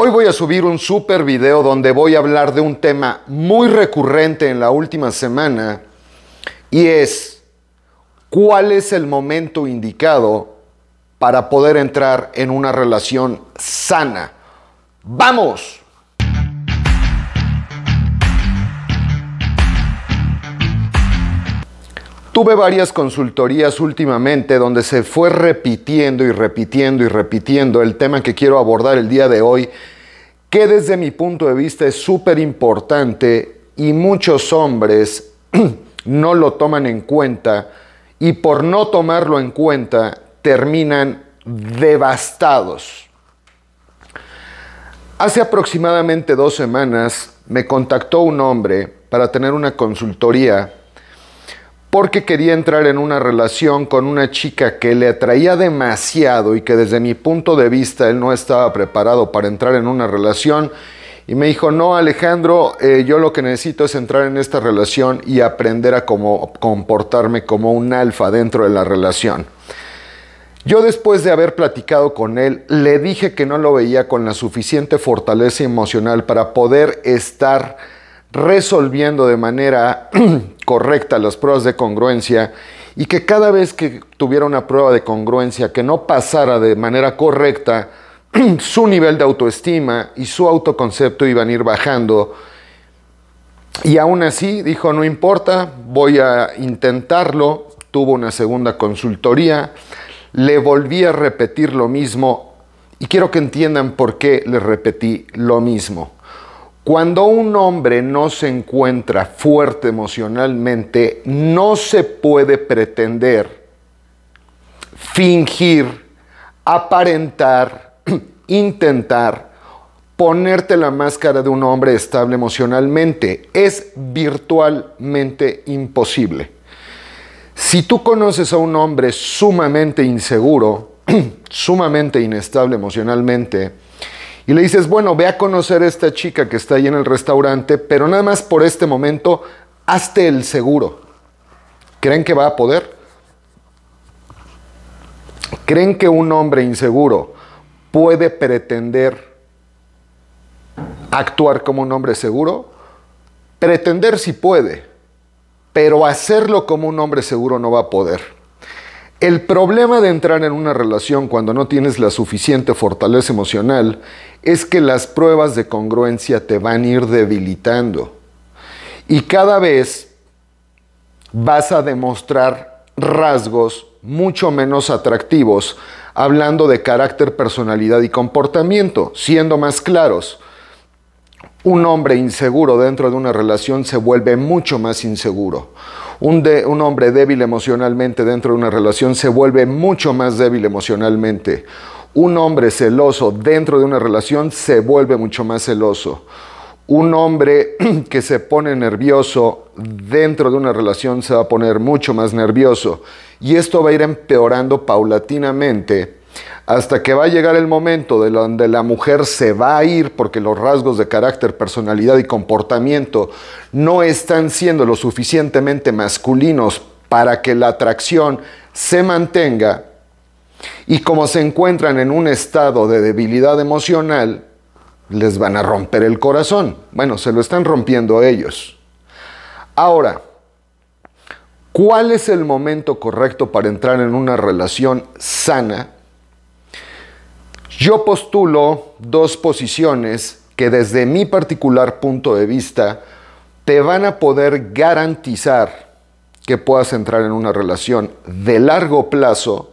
Hoy voy a subir un super video donde voy a hablar de un tema muy recurrente en la última semana y es cuál es el momento indicado para poder entrar en una relación sana. ¡Vamos! Tuve varias consultorías últimamente donde se fue repitiendo y repitiendo y repitiendo el tema que quiero abordar el día de hoy, que desde mi punto de vista es súper importante y muchos hombres no lo toman en cuenta y por no tomarlo en cuenta terminan devastados. Hace aproximadamente dos semanas me contactó un hombre para tener una consultoría porque quería entrar en una relación con una chica que le atraía demasiado y que desde mi punto de vista él no estaba preparado para entrar en una relación. Y me dijo, no Alejandro, eh, yo lo que necesito es entrar en esta relación y aprender a cómo comportarme como un alfa dentro de la relación. Yo después de haber platicado con él, le dije que no lo veía con la suficiente fortaleza emocional para poder estar resolviendo de manera correcta las pruebas de congruencia y que cada vez que tuviera una prueba de congruencia que no pasara de manera correcta, su nivel de autoestima y su autoconcepto iban a ir bajando. Y aún así dijo, no importa, voy a intentarlo. Tuvo una segunda consultoría, le volví a repetir lo mismo y quiero que entiendan por qué le repetí lo mismo. Cuando un hombre no se encuentra fuerte emocionalmente, no se puede pretender, fingir, aparentar, intentar ponerte la máscara de un hombre estable emocionalmente. Es virtualmente imposible. Si tú conoces a un hombre sumamente inseguro, sumamente inestable emocionalmente, y le dices, bueno, ve a conocer a esta chica que está ahí en el restaurante, pero nada más por este momento, hazte el seguro. ¿Creen que va a poder? ¿Creen que un hombre inseguro puede pretender actuar como un hombre seguro? Pretender sí puede, pero hacerlo como un hombre seguro no va a poder. El problema de entrar en una relación cuando no tienes la suficiente fortaleza emocional es que las pruebas de congruencia te van a ir debilitando. Y cada vez vas a demostrar rasgos mucho menos atractivos, hablando de carácter, personalidad y comportamiento, siendo más claros. Un hombre inseguro dentro de una relación se vuelve mucho más inseguro un, hombre débil emocionalmente dentro de una relación se vuelve mucho más débil emocionalmente. Un hombre celoso dentro de una relación se vuelve mucho más celoso. Un hombre que se pone nervioso dentro de una relación se va a poner mucho más nervioso. Y esto va a ir empeorando paulatinamente hasta que va a llegar el momento de donde la mujer se va a ir porque los rasgos de carácter, personalidad y comportamiento no están siendo lo suficientemente masculinos para que la atracción se mantenga y como se encuentran en un estado de debilidad emocional, les van a romper el corazón. Bueno, se lo están rompiendo ellos. Ahora, ¿cuál es el momento correcto para entrar en una relación sana? Yo postulo dos posiciones que desde mi particular punto de vista te van a poder garantizar que puedas entrar en una relación de largo plazo,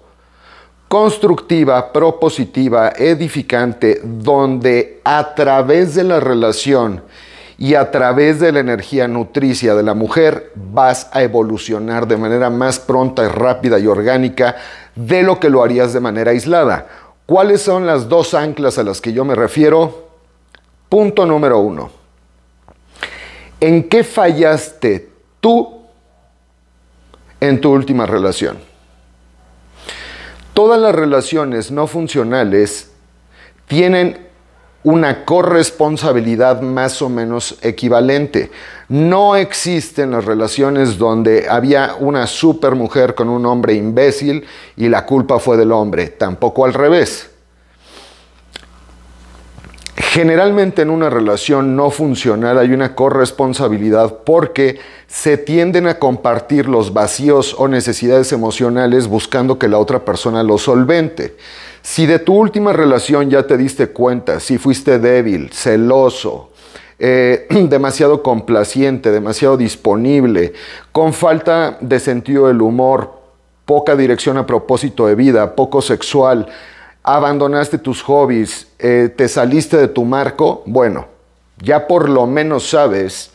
constructiva, propositiva, edificante, donde a través de la relación y a través de la energía nutricia de la mujer vas a evolucionar de manera más pronta, rápida y orgánica de lo que lo harías de manera aislada. ¿Cuáles son las dos anclas a las que yo me refiero? Punto número uno. ¿En qué fallaste tú en tu última relación? Todas las relaciones no funcionales tienen una corresponsabilidad más o menos equivalente. No existen las relaciones donde había una super mujer con un hombre imbécil y la culpa fue del hombre, tampoco al revés. Generalmente en una relación no funcional hay una corresponsabilidad porque se tienden a compartir los vacíos o necesidades emocionales buscando que la otra persona los solvente. Si de tu última relación ya te diste cuenta, si fuiste débil, celoso, eh, demasiado complaciente, demasiado disponible, con falta de sentido del humor, poca dirección a propósito de vida, poco sexual, abandonaste tus hobbies, eh, te saliste de tu marco, bueno, ya por lo menos sabes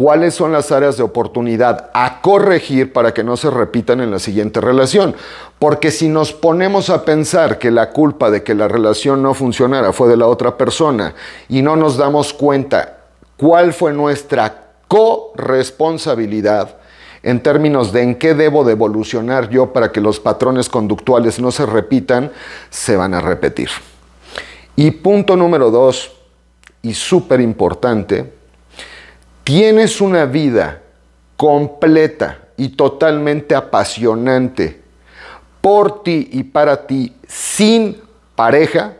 cuáles son las áreas de oportunidad a corregir para que no se repitan en la siguiente relación. Porque si nos ponemos a pensar que la culpa de que la relación no funcionara fue de la otra persona y no nos damos cuenta cuál fue nuestra corresponsabilidad, en términos de en qué debo de evolucionar yo para que los patrones conductuales no se repitan, se van a repetir. Y punto número dos, y súper importante, tienes una vida completa y totalmente apasionante por ti y para ti sin pareja,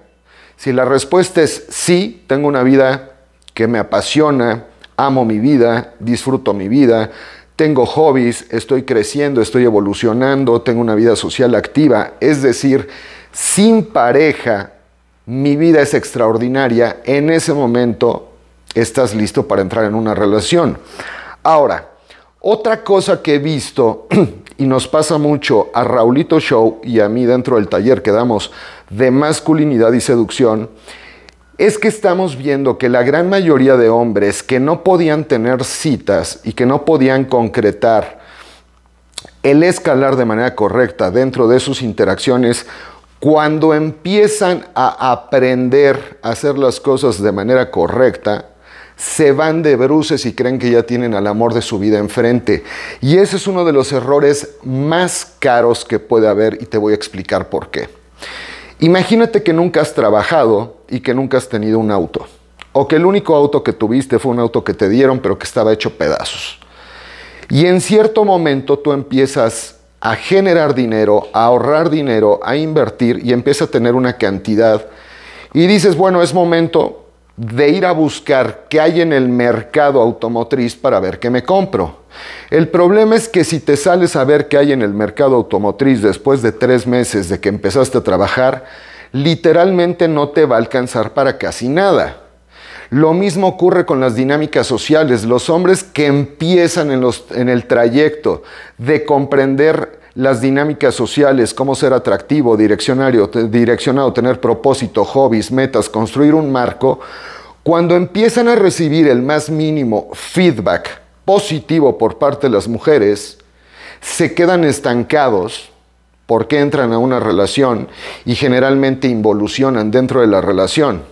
si la respuesta es sí, tengo una vida que me apasiona, amo mi vida, disfruto mi vida, tengo hobbies, estoy creciendo, estoy evolucionando, tengo una vida social activa. Es decir, sin pareja, mi vida es extraordinaria. En ese momento estás listo para entrar en una relación. Ahora, otra cosa que he visto y nos pasa mucho a Raulito Show y a mí dentro del taller que damos de masculinidad y seducción, es que estamos viendo que la gran mayoría de hombres que no podían tener citas y que no podían concretar el escalar de manera correcta dentro de sus interacciones, cuando empiezan a aprender a hacer las cosas de manera correcta, se van de bruces y creen que ya tienen al amor de su vida enfrente. Y ese es uno de los errores más caros que puede haber y te voy a explicar por qué. Imagínate que nunca has trabajado y que nunca has tenido un auto. O que el único auto que tuviste fue un auto que te dieron pero que estaba hecho pedazos. Y en cierto momento tú empiezas a generar dinero, a ahorrar dinero, a invertir y empiezas a tener una cantidad. Y dices, bueno, es momento de ir a buscar qué hay en el mercado automotriz para ver qué me compro. El problema es que si te sales a ver qué hay en el mercado automotriz después de tres meses de que empezaste a trabajar, literalmente no te va a alcanzar para casi nada. Lo mismo ocurre con las dinámicas sociales. Los hombres que empiezan en, en, el trayecto de comprender las dinámicas sociales, cómo ser atractivo, direccionario, direccionado, tener propósito, hobbies, metas, construir un marco, cuando empiezan a recibir el más mínimo feedback positivo por parte de las mujeres, se quedan estancados porque entran a una relación y generalmente involucionan dentro de la relación.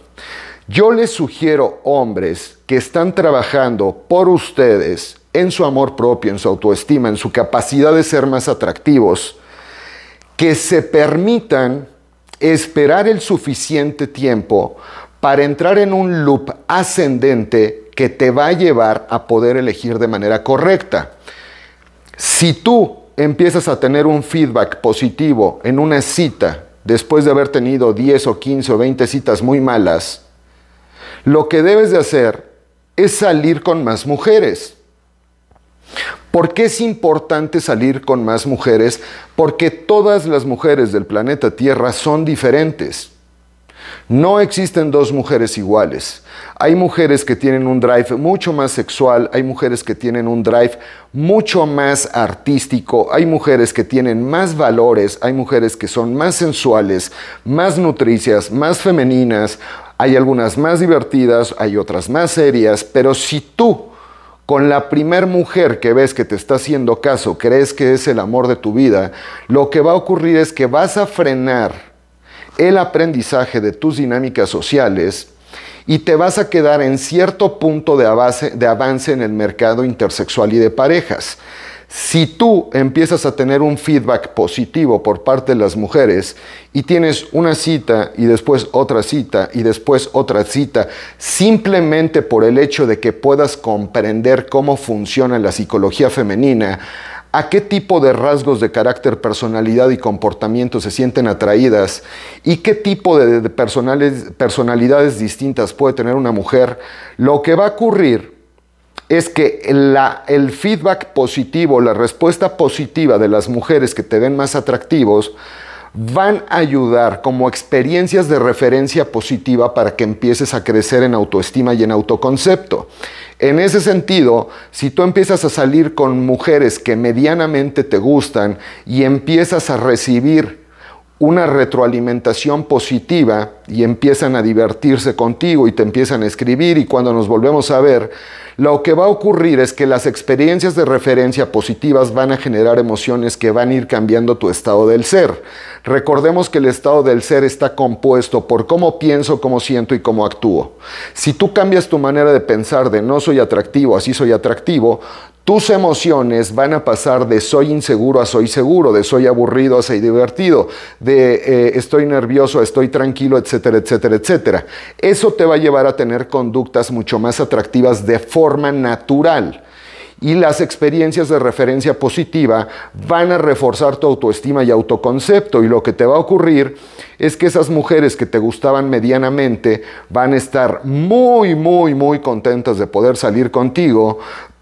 Yo les sugiero, hombres, que están trabajando por ustedes en su amor propio, en su autoestima, en su capacidad de ser más atractivos, que se permitan esperar el suficiente tiempo para entrar en un loop ascendente que te va a llevar a poder elegir de manera correcta. Si tú empiezas a tener un feedback positivo en una cita después de haber tenido 10 o 15 o 20 citas muy malas, lo que debes de hacer es salir con más mujeres. ¿Por qué es importante salir con más mujeres? Porque todas las mujeres del planeta Tierra son diferentes. No existen dos mujeres iguales. Hay mujeres que tienen un drive mucho más sexual, hay mujeres que tienen un drive mucho más artístico, hay mujeres que tienen más valores, hay mujeres que son más sensuales, más nutricias, más femeninas, hay algunas más divertidas, hay otras más serias, pero si tú con la primer mujer que ves que te está haciendo caso, crees que es el amor de tu vida, lo que va a ocurrir es que vas a frenar el aprendizaje de tus dinámicas sociales y te vas a quedar en cierto punto de avance, en el mercado intersexual y de parejas. Si tú empiezas a tener un feedback positivo por parte de las mujeres y tienes una cita y después otra cita y después otra cita, simplemente por el hecho de que puedas comprender cómo funciona la psicología femenina, a qué tipo de rasgos de carácter, personalidad y comportamiento se sienten atraídas y qué tipo de, personalidades distintas puede tener una mujer, lo que va a ocurrir es que el feedback positivo, la respuesta positiva de las mujeres que te ven más atractivos, van a ayudar como experiencias de referencia positiva para que empieces a crecer en autoestima y en autoconcepto. En ese sentido, si tú empiezas a salir con mujeres que medianamente te gustan y empiezas a recibir una retroalimentación positiva y empiezan a divertirse contigo y te empiezan a escribir y cuando nos volvemos a ver, lo que va a ocurrir es que las experiencias de referencia positivas van a generar emociones que van a ir cambiando tu estado del ser. Recordemos que el estado del ser está compuesto por cómo pienso, cómo siento y cómo actúo. Si tú cambias tu manera de pensar de no soy atractivo, así soy atractivo, tus emociones van a pasar de soy inseguro a soy seguro, de soy aburrido a soy divertido, de eh, estoy nervioso a estoy tranquilo, etcétera, etcétera, etcétera. Eso te va a llevar a tener conductas mucho más atractivas de forma natural. Y las experiencias de referencia positiva van a reforzar tu autoestima y autoconcepto. Y lo que te va a ocurrir es que esas mujeres que te gustaban medianamente van a estar muy, muy, muy contentas de poder salir contigo,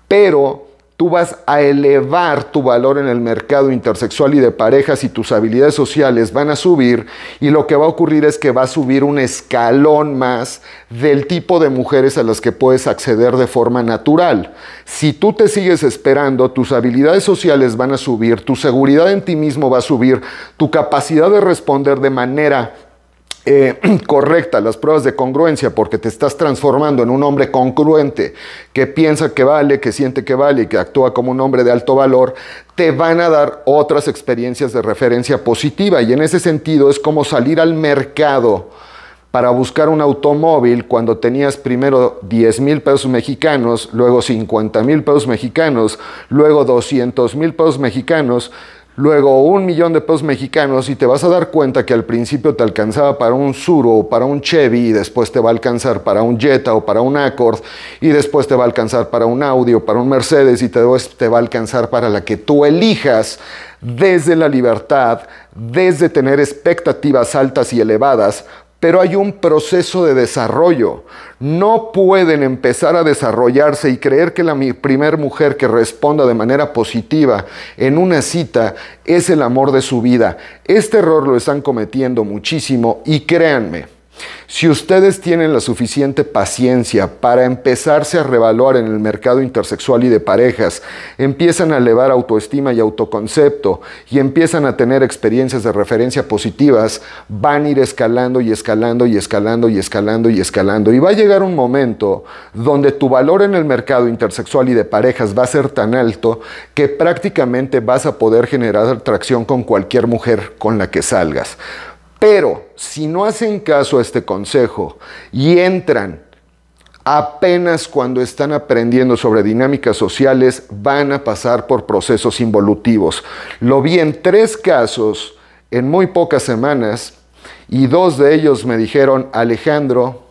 pero tú vas a elevar tu valor en el mercado intersexual y de parejas y tus habilidades sociales van a subir y lo que va a ocurrir es que va a subir un escalón más del tipo de mujeres a las que puedes acceder de forma natural. Si tú te sigues esperando, tus habilidades sociales van a subir, tu seguridad en ti mismo va a subir, tu capacidad de responder de manera eh, correcta las pruebas de congruencia porque te estás transformando en un hombre congruente que piensa que vale, que siente que vale y que actúa como un hombre de alto valor, te van a dar otras experiencias de referencia positiva. Y en ese sentido es como salir al mercado para buscar un automóvil cuando tenías primero 10 mil pesos mexicanos, luego 50 mil pesos mexicanos, luego 200 mil pesos mexicanos, luego un millón de pesos mexicanos y te vas a dar cuenta que al principio te alcanzaba para un Suro o para un Chevy y después te va a alcanzar para un Jetta o para un Accord y después te va a alcanzar para un Audi o para un Mercedes y te, te va a alcanzar para la que tú elijas desde la libertad, desde tener expectativas altas y elevadas pero hay un proceso de desarrollo. No pueden empezar a desarrollarse y creer que la primer mujer que responda de manera positiva en una cita es el amor de su vida. Este error lo están cometiendo muchísimo y créanme, si ustedes tienen la suficiente paciencia para empezarse a revaluar en el mercado intersexual y de parejas, empiezan a elevar autoestima y autoconcepto y empiezan a tener experiencias de referencia positivas, van a ir escalando y escalando y escalando y escalando y escalando. Y va a llegar un momento donde tu valor en el mercado intersexual y de parejas va a ser tan alto que prácticamente vas a poder generar atracción con cualquier mujer con la que salgas. Pero si no hacen caso a este consejo y entran apenas cuando están aprendiendo sobre dinámicas sociales, van a pasar por procesos involutivos. Lo vi en tres casos en muy pocas semanas y dos de ellos me dijeron, Alejandro,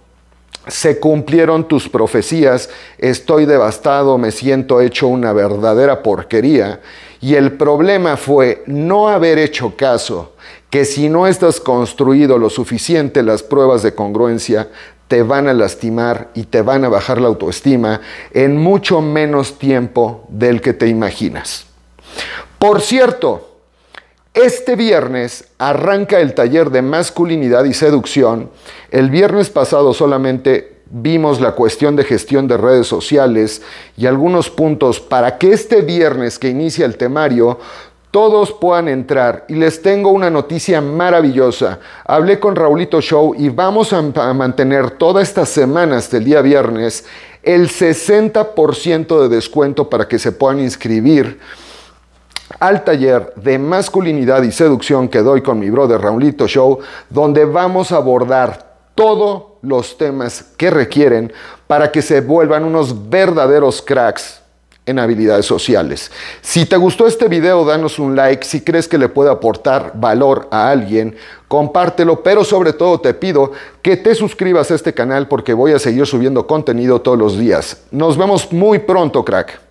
se cumplieron tus profecías, estoy devastado, me siento hecho una verdadera porquería. Y el problema fue no haber hecho caso que si no estás construido lo suficiente las pruebas de congruencia, te van a lastimar y te van a bajar la autoestima en mucho menos tiempo del que te imaginas. Por cierto, este viernes arranca el taller de masculinidad y seducción. El viernes pasado solamente vimos la cuestión de gestión de redes sociales y algunos puntos para que este viernes que inicia el temario todos puedan entrar. Y les tengo una noticia maravillosa. Hablé con Raulito Show y vamos a, mantener todas estas semanas del día viernes el 60% de descuento para que se puedan inscribir al taller de masculinidad y seducción que doy con mi brother Raulito Show, donde vamos a abordar todos los temas que requieren para que se vuelvan unos verdaderos cracks en habilidades sociales. Si te gustó este video, danos un like. Si crees que le puede aportar valor a alguien, compártelo. Pero sobre todo te pido que te suscribas a este canal porque voy a seguir subiendo contenido todos los días. Nos vemos muy pronto, crack.